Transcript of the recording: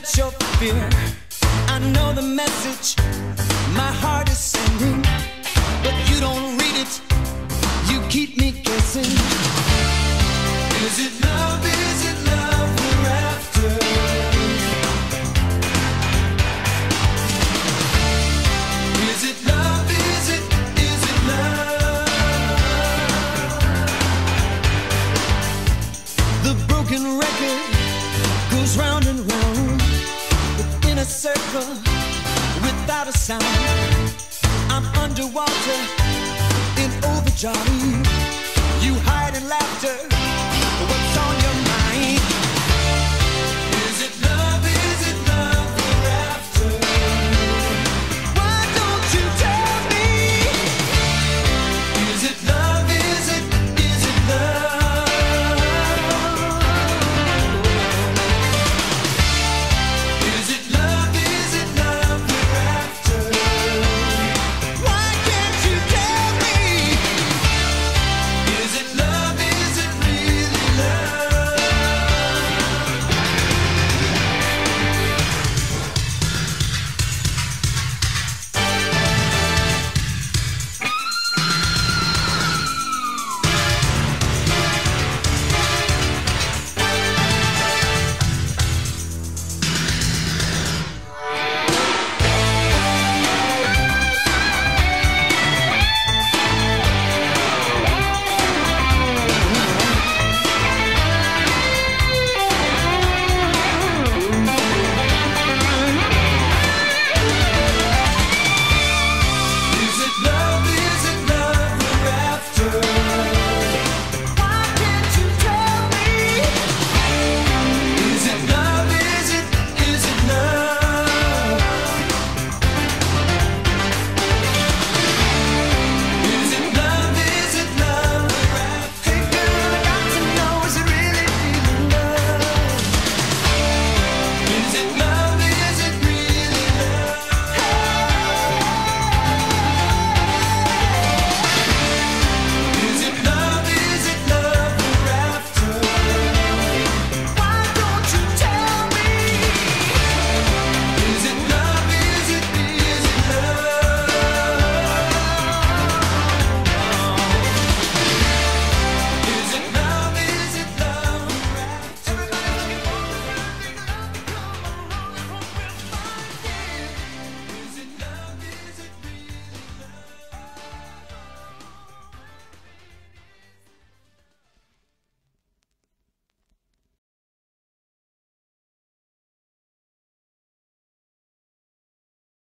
that's your fear. I know the message my heart is sending, but you don't read it. You keep me guessing. Is it love? Is it love we're after? Is it love? Is it? Is it love? The broken record a circle without a sound. I'm underwater in overjoy. You hide in laughter